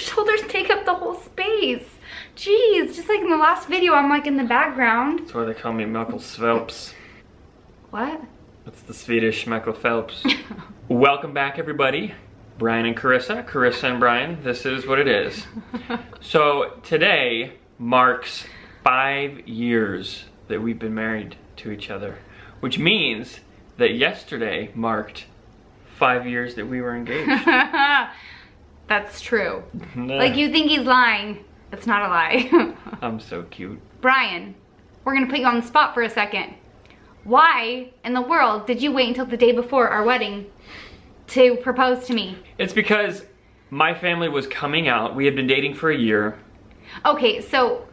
shoulders take up the whole space. Jeez, just like in the last video, I'm like in the background. That's why they call me Michael Phelps. What? That's the Swedish Michael Phelps. Welcome back, everybody. Brian and Carissa, Carissa and Brian, this is what it is. so today marks five years that we've been married to each other, which means that yesterday marked five years that we were engaged. That's true. like you think he's lying. It's not a lie. I'm so cute. Brian, we're gonna put you on the spot for a second. Why in the world did you wait until the day before our wedding to propose to me? It's because my family was coming out. We had been dating for a year. Okay, so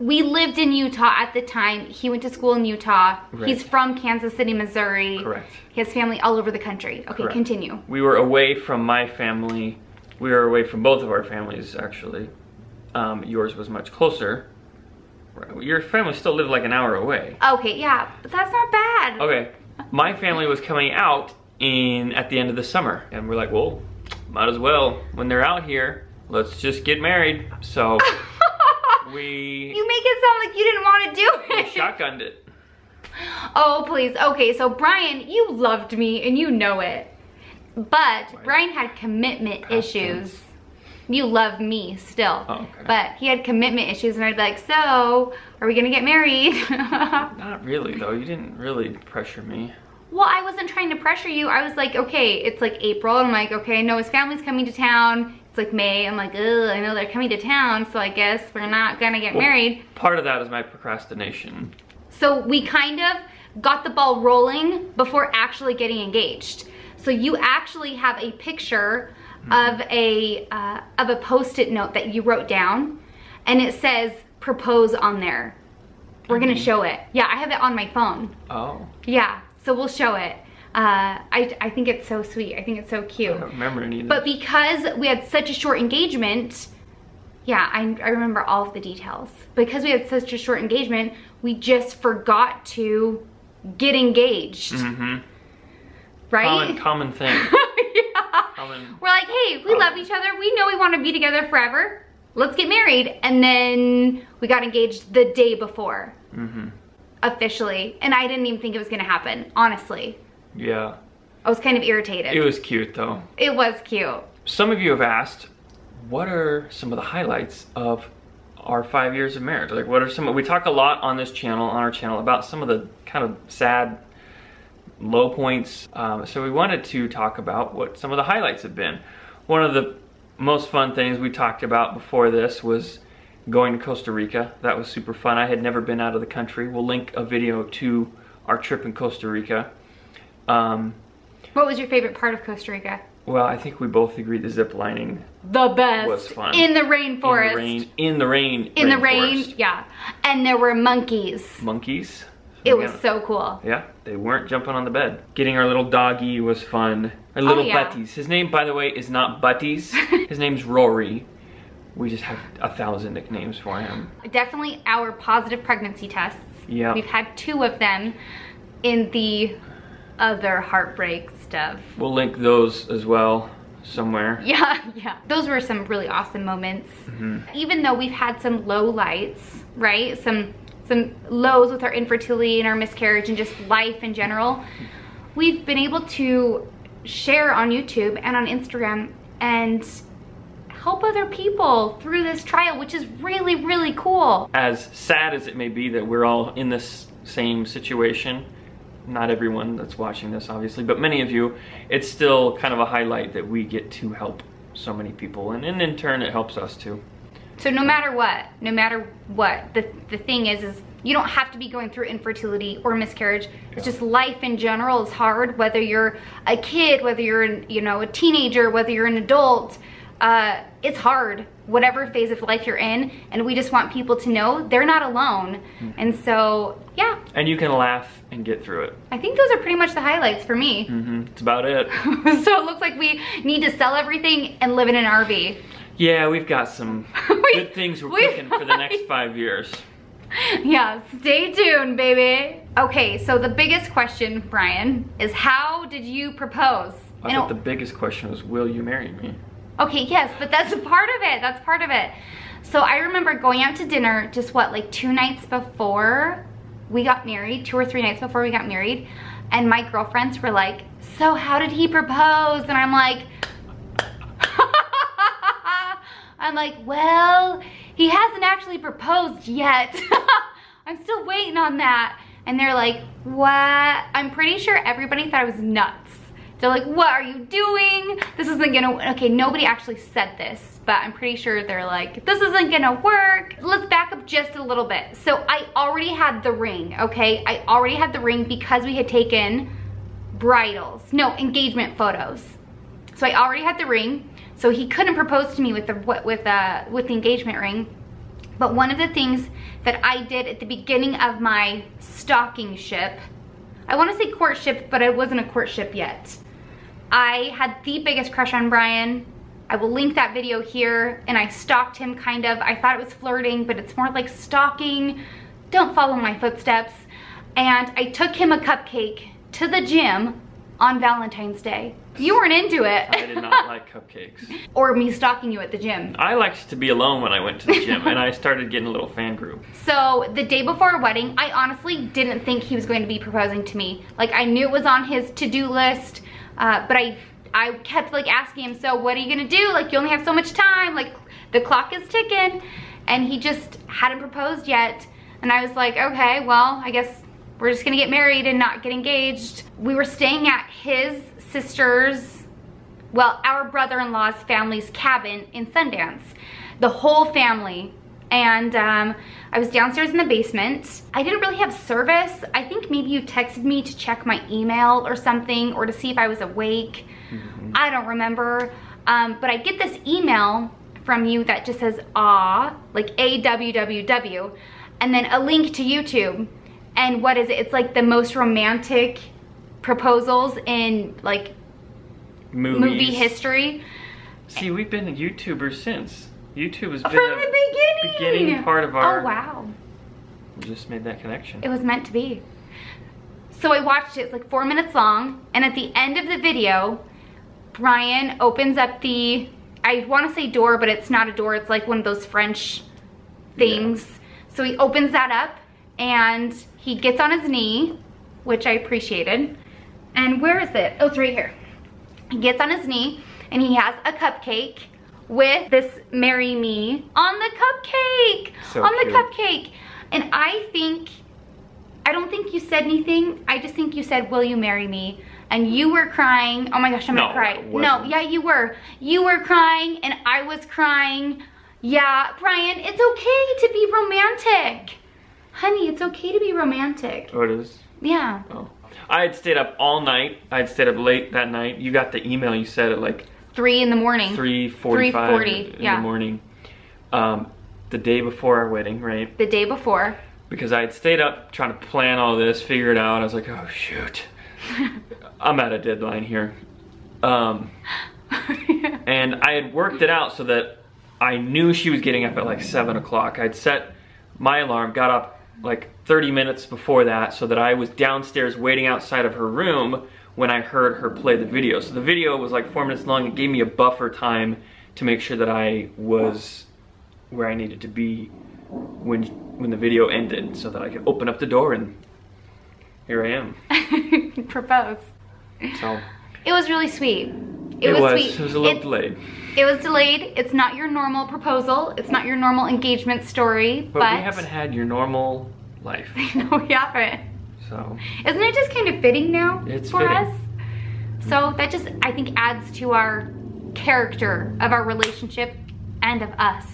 we lived in Utah at the time. He went to school in Utah. Right. He's from Kansas City, Missouri. Correct. He has family all over the country. Okay, Correct. continue. We were away from my family. We were away from both of our families, actually. Um, yours was much closer. Your family still lived like an hour away. Okay, yeah, but that's not bad. Okay, my family was coming out in at the end of the summer, and we're like, well, might as well. When they're out here, let's just get married. So we, You make it sound like you didn't want to do we it. shotgunned it. Oh, please. Okay, so Brian, you loved me and you know it. But Brian had commitment Past issues. tense. You love me still. Oh, okay. But he had commitment issues and I'd be like, so, are we gonna get married? Not really though. You didn't really pressure me. well, I wasn't trying to pressure you. I was like, okay, it's like April. I'm like, okay, I know his family's coming to town. It's like May. I'm like, ugh, I know they're coming to town, so I guess we're not gonna get Well, married. Part of that is my procrastination. So we kind of got the ball rolling before actually getting engaged. So you actually have a picture of a uh, of a post-it note that you wrote down, and it says "propose" on there. We're gonna show it. Yeah, I have it on my phone. Oh, Yeah, so we'll show it. Uh, I I think it's so sweet. I think it's so cute. I don't remember any But because we had such a short engagement, yeah, I, I remember all of the details. Because we had such a short engagement, we just forgot to get engaged, Mm-hmm. Right? Common, common thing. yeah. Common. We're like, hey, we love each other. We know we want to be together forever. Let's get married. And then we got engaged the day before, Mm-hmm. officially. And I didn't even think it was going to happen, honestly. Yeah. I was kind of irritated. It was cute though. it was cute. Some of you have asked, what are some of the highlights of our five years of marriage? Like, what are some? We talk a lot on this channel, on our channel, about some of the kind of sad low points. Um, so we wanted to talk about what some of the highlights have been. One of the most fun things we talked about before this was going to Costa Rica. That was super fun. I had never been out of the country. We'll link a video to our trip in Costa Rica. Um, What was your favorite part of Costa Rica? well, I think we both agreed the zip lining the best Was fun. in the rainforest In the rain. In the rain. in the rain yeah and there were monkeys Monkeys. It was so cool Yeah, they weren't jumping on the bed. Getting our little doggy was fun. Our little Oh, yeah. Butties. His name, by the way, is not Butties. His name's Rory. We just have a thousand nicknames for him. definitely our positive pregnancy tests Yeah. we've had two of them in the other heartbreak stuff We'll link those as well somewhere. yeah yeah those were some really awesome moments Mm-hmm. even though we've had some low lights right some some lows with our infertility and our miscarriage and just life in general. We've been able to share on youtube and on instagram and help other people through this trial which is really really cool. As sad as it may be that we're all in this same situation, not everyone that's watching this obviously, but many of you, it's still kind of a highlight that we get to help so many people. And, and in turn it helps us too. So no matter what, no matter what, the, the thing is, is you don't have to be going through infertility or miscarriage. It's just life in general is hard, whether you're a kid, whether you're, an, you know, a teenager, whether you're an adult. Uh, it's hard, whatever phase of life you're in. And we just want people to know they're not alone. And so, yeah, And you can laugh and get through it. I think those are pretty much the highlights for me. hmm It's about it. so it looks like we need to sell everything and live in an RV. Yeah, we've got some We- good things we're we- cooking for the next five years. yeah, stay tuned, baby. Okay, so the biggest question, Brian, is how did you propose? I thought the biggest question was, will you marry me? Okay, yes, but that's a part of it. That's part of it. So I remember going out to dinner just what, like two nights before we got married, two or three nights before we got married. And my girlfriends were like, so how did he propose? And I'm like, I'm like, well, he hasn't actually proposed yet. I'm still waiting on that. And they're like, what? I'm pretty sure everybody thought I was nuts. They're like, what are you doing? This isn't gonna, okay, nobody actually said this, but I'm pretty sure they're like, this isn't gonna work. Let's back up just a little bit. So I already had the ring, okay? I already had the ring because we had taken bridals, no, engagement photos. So I already had the ring. So he couldn't propose to me with the, with, uh, with the engagement ring. But one of the things that I did at the beginning of my stalking ship, I wanna say courtship, but it wasn't a courtship yet. I had the biggest crush on Brian. I will link that video here and I stalked him kind of. I thought it was flirting, but it's more like stalking. Don't follow my footsteps. And I took him a cupcake to the gym on Valentine's Day. You weren't into it. I did not like cupcakes. or me stalking you at the gym. I liked to be alone when I went to the gym and I started getting a little fan group. So the day before our wedding, I honestly didn't think he was going to be proposing to me. Like I knew it was on his to-do list. Uh, but I, I kept like asking him, so what are you gonna do? Like you only have so much time, like the clock is ticking. And he just hadn't proposed yet. And I was like, okay, well, I guess we're just gonna get married and not get engaged. We were staying at his sister's, well, our brother-in-law's family's cabin in Sundance. The whole family. And um, I was downstairs in the basement. I didn't really have service. I think maybe you texted me to check my email or something or to see if I was awake. Mm -hmm. I don't remember. Um, but I get this email from you that just says ah, like A-W-W-W, and then a link to YouTube. And what is it? It's like the most romantic proposals in like Movies. movie history. See, we've been YouTubers since. YouTube has been from the beginning. beginning part of our. Oh wow! We just made that connection. It was meant to be. So I watched it. It's like four minutes long, and at the end of the video, Brian opens up the. I want to say door, but it's not a door. It's like one of those French things. Yeah. So he opens that up, and he gets on his knee, which I appreciated. And where is it? Oh, it's right here. He gets on his knee, and he has a cupcake with this marry me on the cupcake so on cute. the cupcake. And i think i don't think you said anything. I just think you said will you marry me? And you were crying. Oh my gosh i'm no, gonna cry no yeah you were. You were crying and i was crying. Yeah brian it's okay to be romantic. Honey it's okay to be romantic. Oh it is? Yeah. Oh i had stayed up all night i had stayed up late that night you got the email you said at like three in the morning. 3.45 in yeah. the morning. Um, the day before our wedding, right? The day before. Because I had stayed up trying to plan all this, figure it out. I was like, oh shoot, I'm at a deadline here. Um, and I had worked it out so that I knew she was getting up at like seven o'clock. I'd set my alarm, got up like 30 minutes before that so that I was downstairs waiting outside of her room when I heard her play the video. So the video was like four minutes long. It gave me a buffer time to make sure that I was where I needed to be when when the video ended so that I could open up the door and here I am. Propose. So. It was really sweet. It, it was, was, sweet. It was a little it, delayed. It was delayed. It's not your normal proposal. It's not your normal engagement story, but... But, we haven't had your normal life. no, we haven't. So. Isn't it just kind of fitting now it's for fitting. us? So that just, I think, adds to our character of our relationship and of us.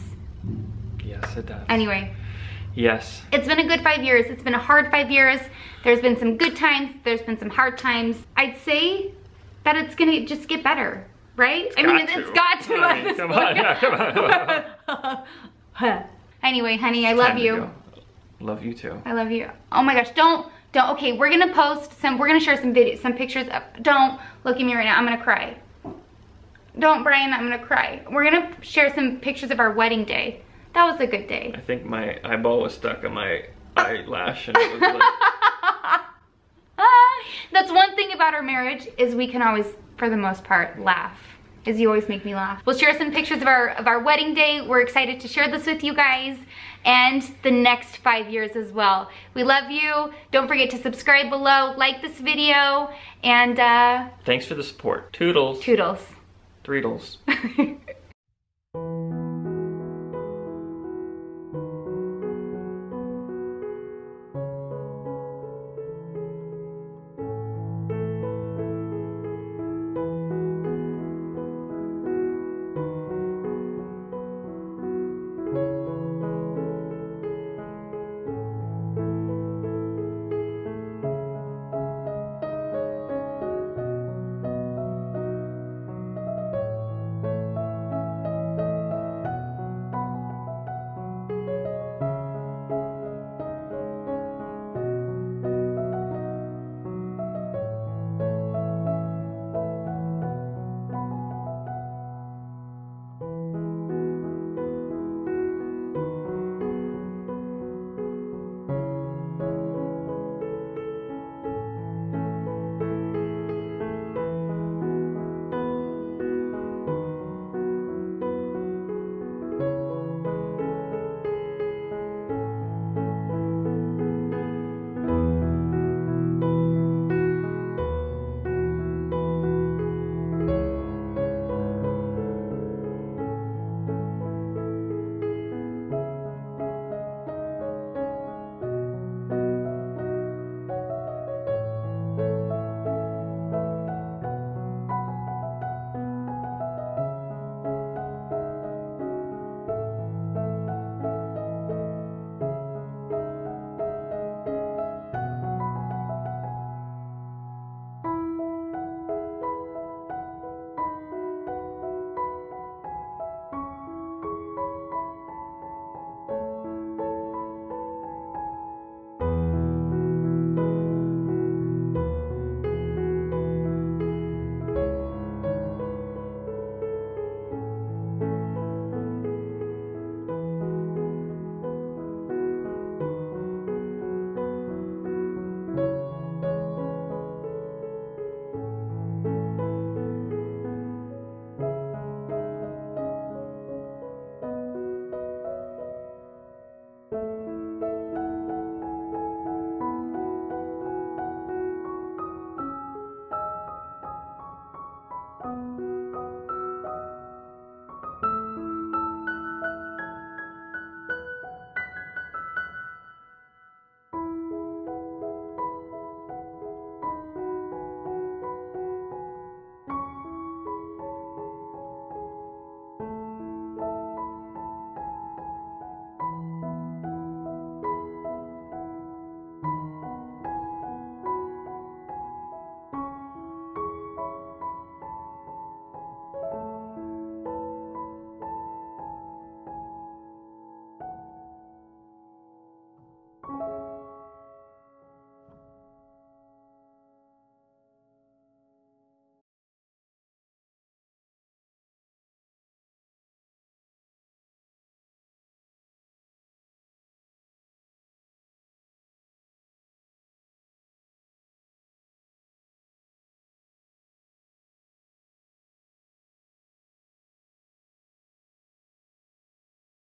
Yes, it does. Anyway. Yes. It's been a good five years. It's been a hard five years. There's been some good times. There's been some hard times. I'd say that it's gonna just get better, right? It's I mean, to. it's got to I at mean, this come on, come on. anyway, honey, I love you. Love you too. I love you. Oh my gosh, don't, don't, okay, we're gonna post some, we're gonna share some videos, some pictures. Of, don't look at me right now, I'm gonna cry. Don't, Brian, I'm gonna cry. We're gonna share some pictures of our wedding day. That was a good day. I think my eyeball was stuck on my eyelash and it was like, That's one thing about our marriage is we can always, for the most part, laugh. as you always make me laugh. We'll share some pictures of our of our wedding day. We're excited to share this with you guys and the next five years as well. We love you. Don't forget to subscribe below, like this video, and uh, Thanks for the support. Toodles. toodles. Threedles.